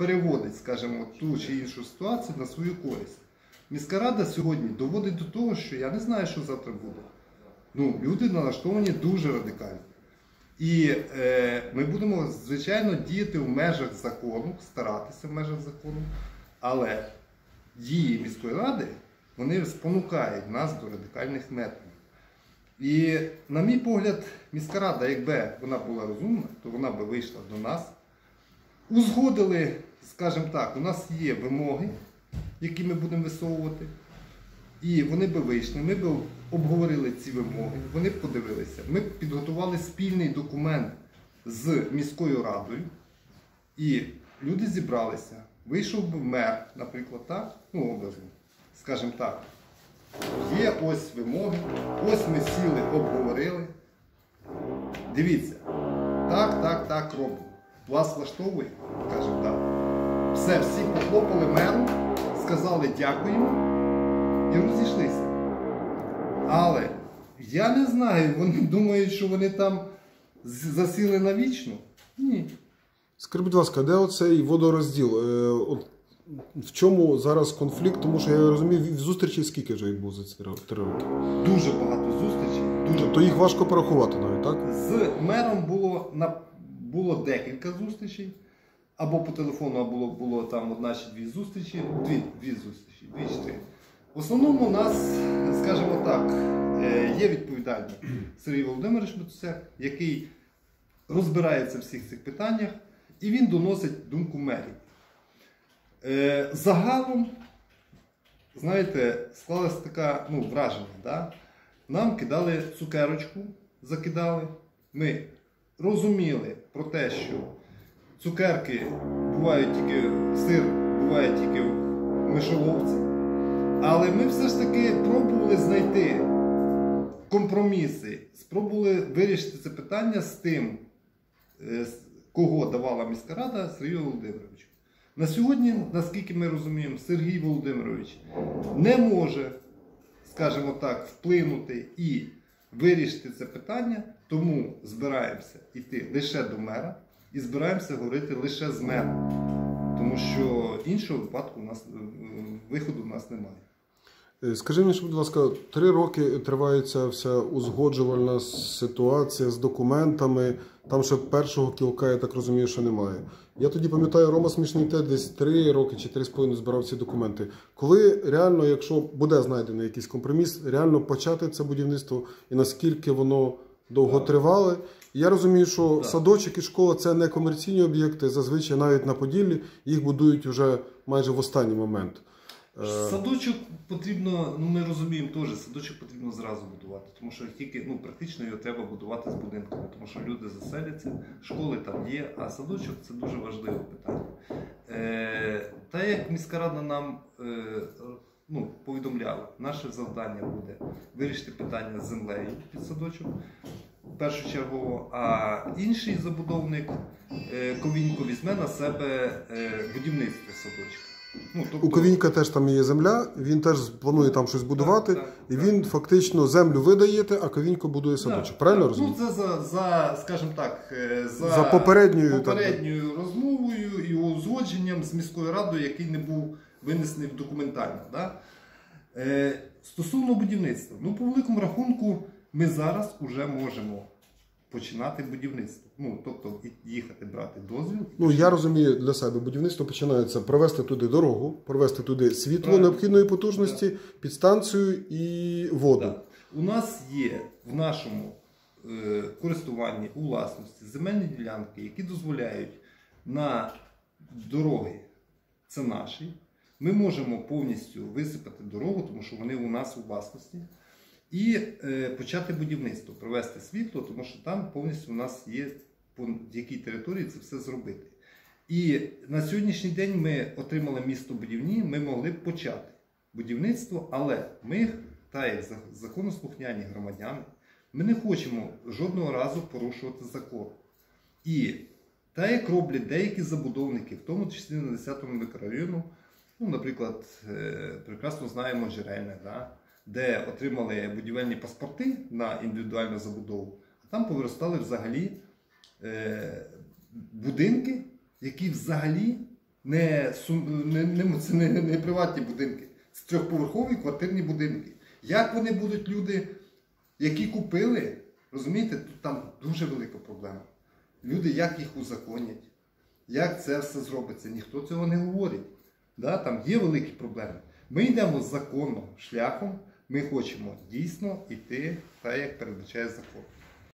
переводить, скажімо, ту чи іншу ситуацію на свою користь. Міська рада сьогодні доводить до того, що я не знаю, що завтра буде. Ну, люди налаштовані дуже радикально. І е, ми будемо, звичайно, діяти в межах закону, старатися в межах закону, але дії міської ради вони спонукають нас до радикальних методів. І, на мій погляд, міська рада, якби вона була розумна, то вона би вийшла до нас, узгодили, скажімо так, у нас є вимоги, які ми будемо висовувати. І вони би вийшли, ми б обговорили ці вимоги, вони б подивилися. Ми б підготували спільний документ з міською радою, і люди зібралися. Вийшов би мер, наприклад, так, ну образно, скажімо так. Є ось вимоги, ось ми сіли, обговорили. Дивіться, так, так, так робимо. Вас влаштовує? Кажемо так. Все, всі похлопали меру, сказали дякуємо і розійшлися. Але я не знаю, вони думають, що вони там засіли навічно. Ні. Скажіть, будь ласка, де оцей водорозділ? Е, от, в чому зараз конфлікт? Тому що я розумію, в зустрічі скільки вже відбулося ці три роки. Дуже багато зустрічей. Дуже Тобто їх важко порахувати навіть, так? З мером було, було декілька зустрічей. Або по телефону, було, було там одна чи дві зустрічі. Дві, дві зустрічі, дві чи три. В основному у нас, скажімо так, е, є відповідальний Сергій Володимирович Матусяк, який розбирається в всіх цих питаннях, і він доносить думку мерів. Е, Загалом, знаєте, склалось таке ну, враження. Да? Нам кидали цукерочку, закидали. Ми розуміли про те, що цукерки бувають тільки, сир буває тільки в мишоловці. Але ми все ж таки пробували знайти компроміси, спробували вирішити це питання з тим, е, кого давала міська рада Сергію Володимировичу. На сьогодні, наскільки ми розуміємо, Сергій Володимирович не може, скажімо так, вплинути і вирішити це питання, тому збираємося йти лише до мера і збираємося говорити лише з мером. Тому що іншого випадку у нас е, виходу у нас немає. Е, Скажи мені, будь ласка, три роки триває ця вся узгоджувальна ситуація з документами. Там ще першого кілка, я так розумію, що немає. Я тоді пам'ятаю, Рома Смішний те десь три роки чи три з половиною збирав ці документи. Коли реально, якщо буде знайдений якийсь компроміс, реально почати це будівництво і наскільки воно довго. І Я розумію, що Так. садочок і школа це не комерційні об'єкти. Зазвичай навіть на Поділлі їх будують вже майже в останній момент. Е, Садочок потрібно, ну ми розуміємо теж, садочок потрібно зразу будувати, тому що тільки ну, практично його треба будувати з будинками, тому що люди заселяться, школи там є, а садочок це дуже важливе питання. Е, та як міська рада нам е, ну, повідомляла, наше завдання буде вирішити питання з землею під садочок. Першочергово, а інший забудовник е, Ковінько візьме на себе е, будівництво садочка. Ну, тобто- У Ковінька теж там є земля, він теж планує там щось будувати, Так, так, і так. він фактично землю видаєте, а Ковінько будує садочок. Так, Правильно так. розумію? Ну, це за, за, скажімо так, е, за, За попередньою, так, попередньою розмовою і узгодженням з міською радою, який не був винесений документально. Да? Стосовно будівництва, ну, по великому рахунку, ми зараз вже можемо починати будівництво. Ну, тобто їхати брати дозвіл. Ну я розумію для себе, будівництво починається провести туди дорогу, провести туди світло Правильно. необхідної потужності, підстанцію і воду. Так. У нас є в нашому е, користуванні у власності земельні ділянки, які дозволяють на дороги, це наші. Ми можемо повністю висипати дорогу, тому що вони у нас у власності, і е, почати будівництво, провести світло, тому що там повністю у нас є по якій території це все зробити. І на сьогоднішній день ми отримали містобудівні, ми могли б почати будівництво, але ми, так як за- законослухняні громадяни, ми не хочемо жодного разу порушувати закон. І так як роблять деякі забудовники, в тому числі на 10-му мікрорайону, ну, наприклад, е, прекрасно знаємо Джерельне, да, де отримали будівельні паспорти на індивідуальну забудову, а там повиростали взагалі е, будинки, які взагалі не, не, не, це не, не приватні будинки, це трьохповерхові квартирні будинки. Як вони будуть люди, які купили, розумієте, тут там дуже велика проблема. Люди, як їх узаконять, як це все зробиться, ніхто цього не говорить. Да? Там є великі проблеми. Ми йдемо законним шляхом, ми хочемо дійсно йти так, як передбачає закон.